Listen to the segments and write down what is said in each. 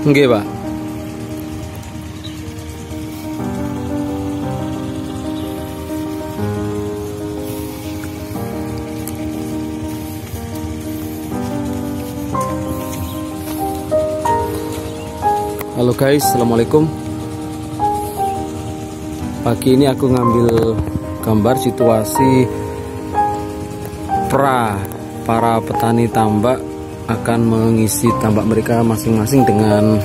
Nggih, Pak. Halo guys, assalamualaikum. Pagi ini aku ngambil gambar situasi pra para petani tambak akan mengisi tambak mereka masing-masing dengan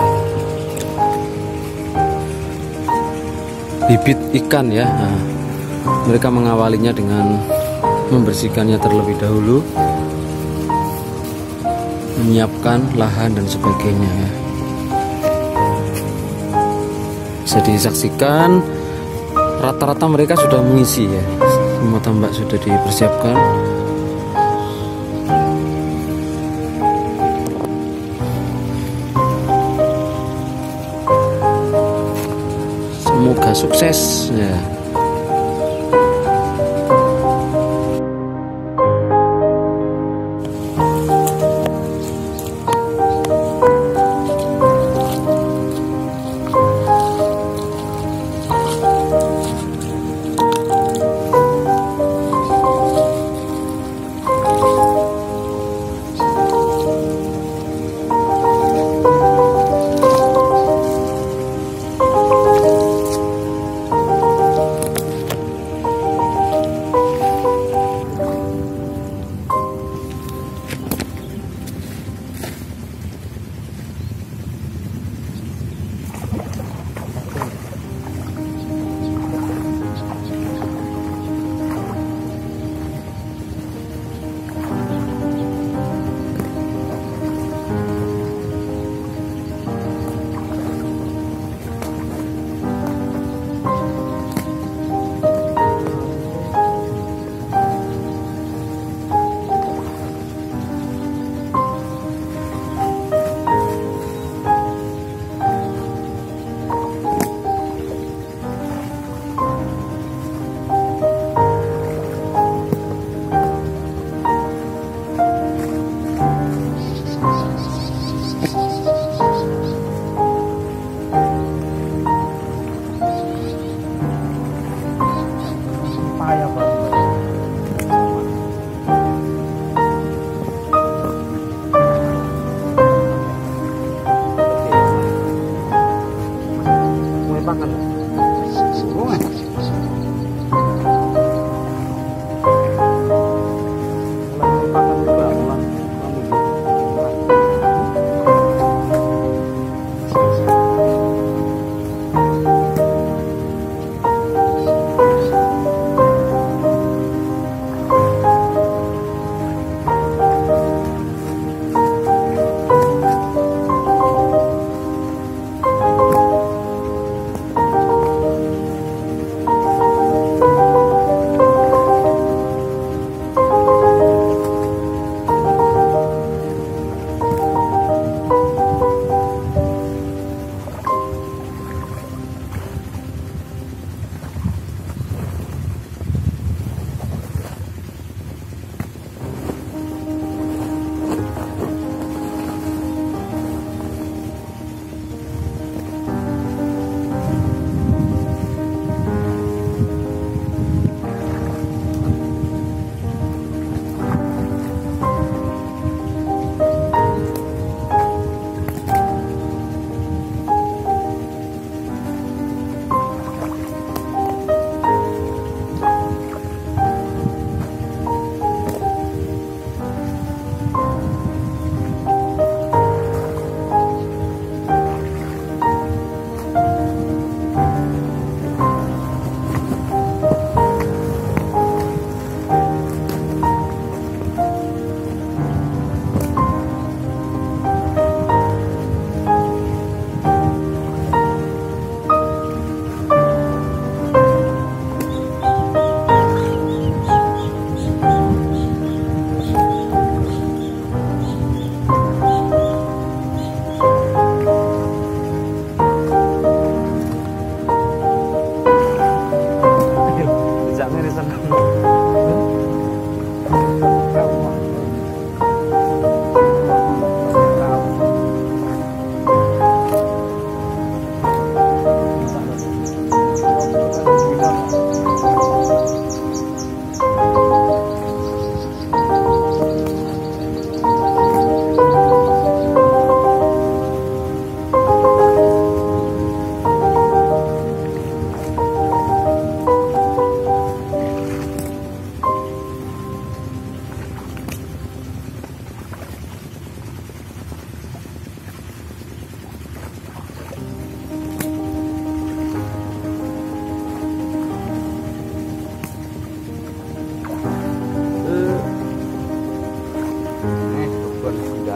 bibit ikan ya. Nah, mereka mengawalinya dengan membersihkannya terlebih dahulu, menyiapkan lahan dan sebagainya ya. Bisa disaksikan rata-rata mereka sudah mengisi ya. Semua tambak sudah dipersiapkan. Sukses ya.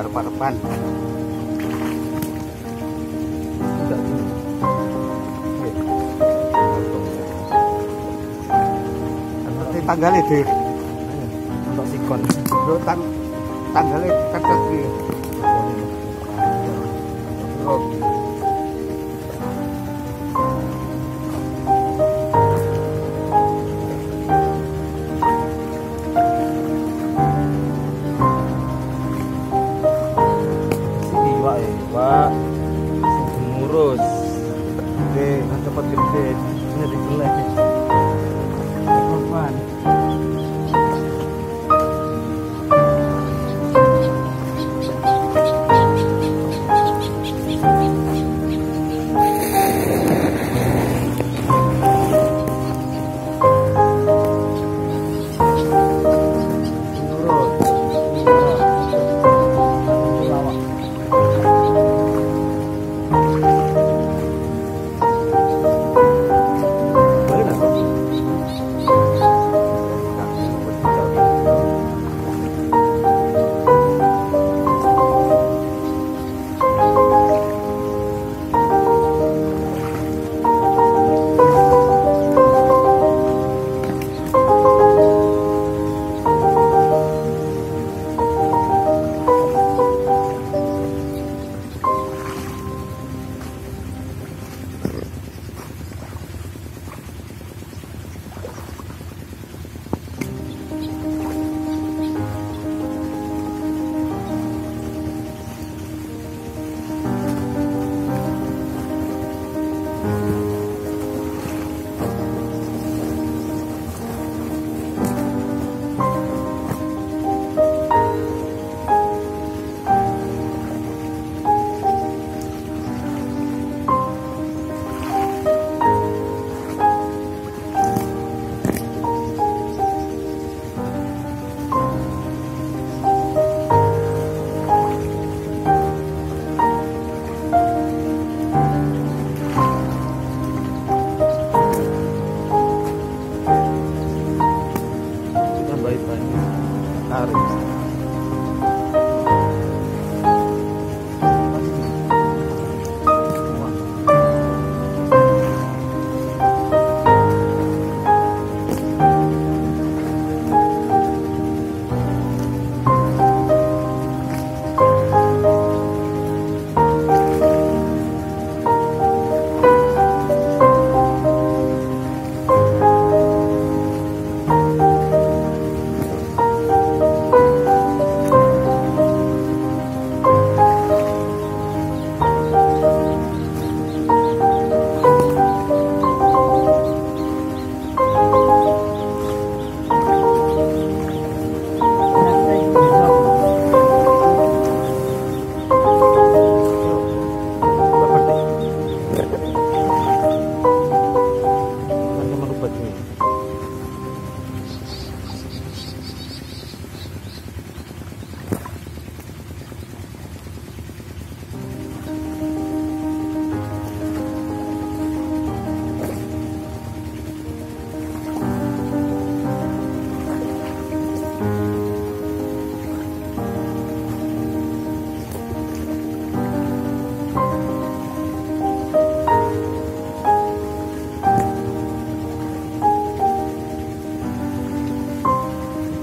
Arep-arepan. Tanggalnya deh. Untuk sikon. Tanggalnya kan kaki.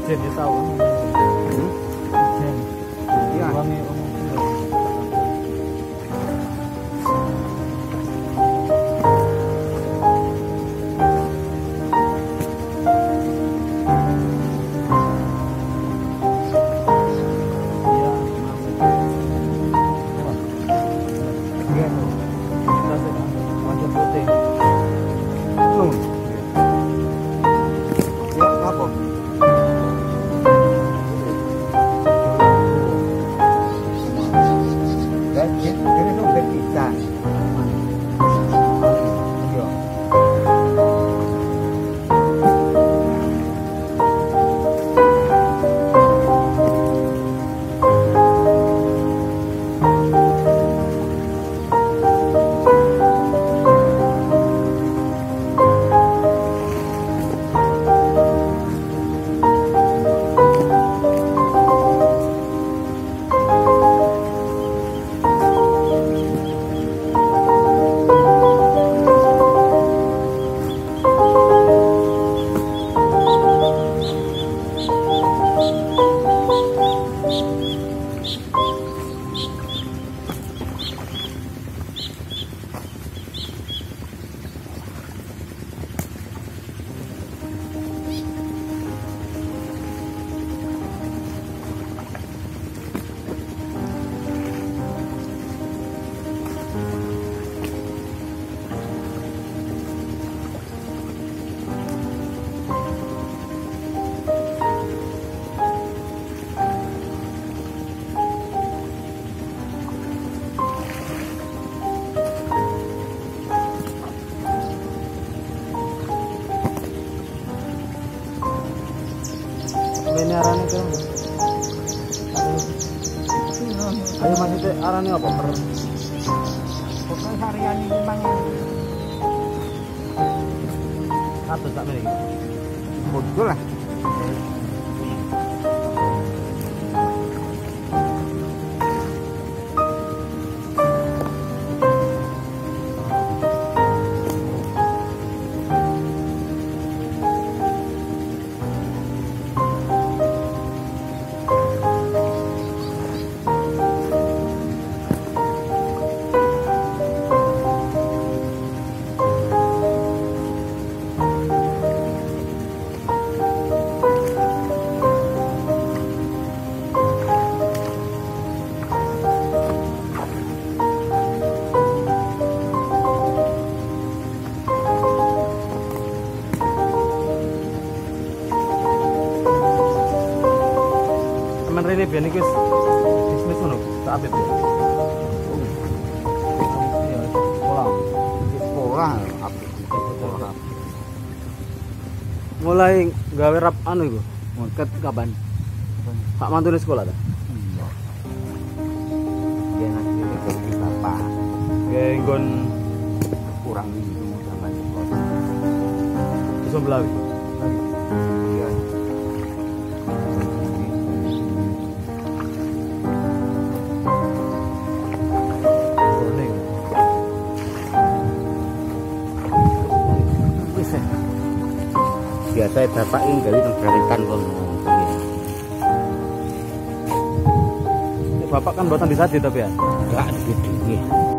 trên phía sau cũng ừ. trên vâng Oh. Arane apa? Per Pokoknya harian ini memang satu sak meniki. bodoh lah. Biyen iki wis bisnis ngono, tak apik. Iya, sekolah. Di sekolah. Mulai gawe rap anu iku. Ket kapan? Pak mantune sekolah ta? Iya. Dia nanti bapak nggon kurang sekolah. iso belawi. Biasa bapak ini dari negarikan kono. Bapak kan buatan di Sadi tapi ya. Enggak gitu.